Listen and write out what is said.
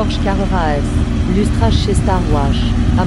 Porsche Carrera S, Lustrage chez Star Wars, à